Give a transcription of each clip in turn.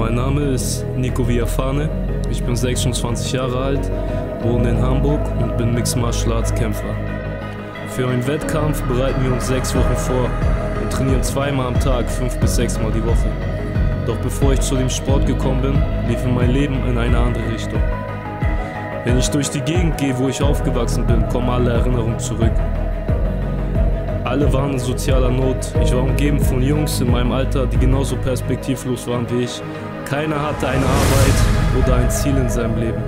Mein Name ist Nico Viafane. Ich bin 26 Jahre alt, wohne in Hamburg und bin Mixed Martial Arts Kämpfer. Für einen Wettkampf bereiten wir uns sechs Wochen vor und trainieren zweimal am Tag, fünf bis sechs Mal die Woche. Doch bevor ich zu dem Sport gekommen bin, lief mein Leben in eine andere Richtung. Wenn ich durch die Gegend gehe, wo ich aufgewachsen bin, kommen alle Erinnerungen zurück. Alle waren in sozialer Not. Ich war umgeben von Jungs in meinem Alter, die genauso perspektivlos waren wie ich. Keiner hatte eine Arbeit oder ein Ziel in seinem Leben.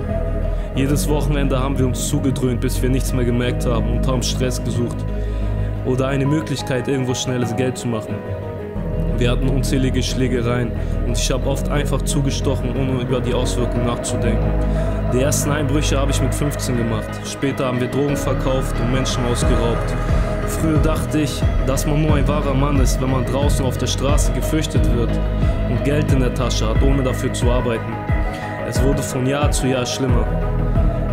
Jedes Wochenende haben wir uns zugedröhnt, bis wir nichts mehr gemerkt haben und haben Stress gesucht. Oder eine Möglichkeit, irgendwo schnelles Geld zu machen. Wir hatten unzählige Schlägereien und ich habe oft einfach zugestochen, ohne über die Auswirkungen nachzudenken. Die ersten Einbrüche habe ich mit 15 gemacht. Später haben wir Drogen verkauft und Menschen ausgeraubt. Früher dachte ich, dass man nur ein wahrer Mann ist, wenn man draußen auf der Straße gefürchtet wird und Geld in der Tasche hat, ohne dafür zu arbeiten. Es wurde von Jahr zu Jahr schlimmer.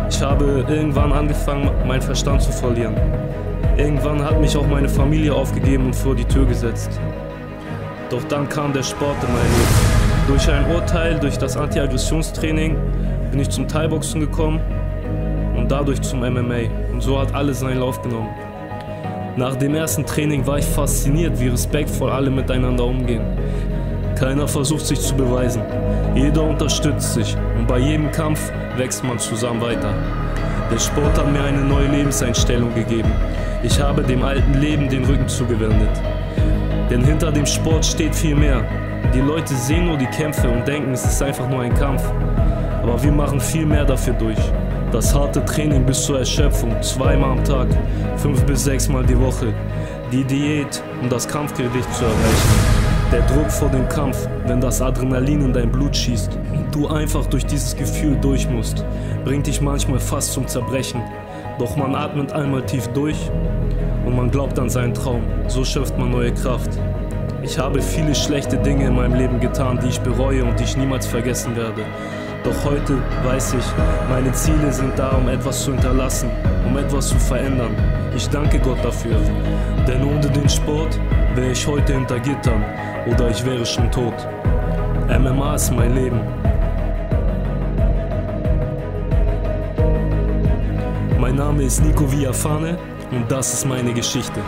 Ich habe irgendwann angefangen, meinen Verstand zu verlieren. Irgendwann hat mich auch meine Familie aufgegeben und vor die Tür gesetzt. Doch dann kam der Sport in mein Leben. Durch ein Urteil, durch das Anti-Aggressionstraining bin ich zum Thai-Boxen gekommen und dadurch zum MMA. Und so hat alles seinen Lauf genommen. Nach dem ersten Training war ich fasziniert, wie respektvoll alle miteinander umgehen. Keiner versucht sich zu beweisen. Jeder unterstützt sich und bei jedem Kampf wächst man zusammen weiter. Der Sport hat mir eine neue Lebenseinstellung gegeben. Ich habe dem alten Leben den Rücken zugewendet. Denn hinter dem Sport steht viel mehr. Die Leute sehen nur die Kämpfe und denken, es ist einfach nur ein Kampf. Aber wir machen viel mehr dafür durch. Das harte Training bis zur Erschöpfung, zweimal am Tag, fünf bis sechs Mal die Woche. Die Diät, um das Kampfgewicht zu erreichen. Der Druck vor dem Kampf, wenn das Adrenalin in dein Blut schießt und du einfach durch dieses Gefühl durch musst, bringt dich manchmal fast zum Zerbrechen. Doch man atmet einmal tief durch und man glaubt an seinen Traum. So schöpft man neue Kraft. Ich habe viele schlechte Dinge in meinem Leben getan, die ich bereue und die ich niemals vergessen werde. Doch heute weiß ich, meine Ziele sind da, um etwas zu hinterlassen, um etwas zu verändern. Ich danke Gott dafür, denn ohne den Sport wäre ich heute hinter Gittern oder ich wäre schon tot. MMA ist mein Leben. Mein Name ist Nico Viafane und das ist meine Geschichte.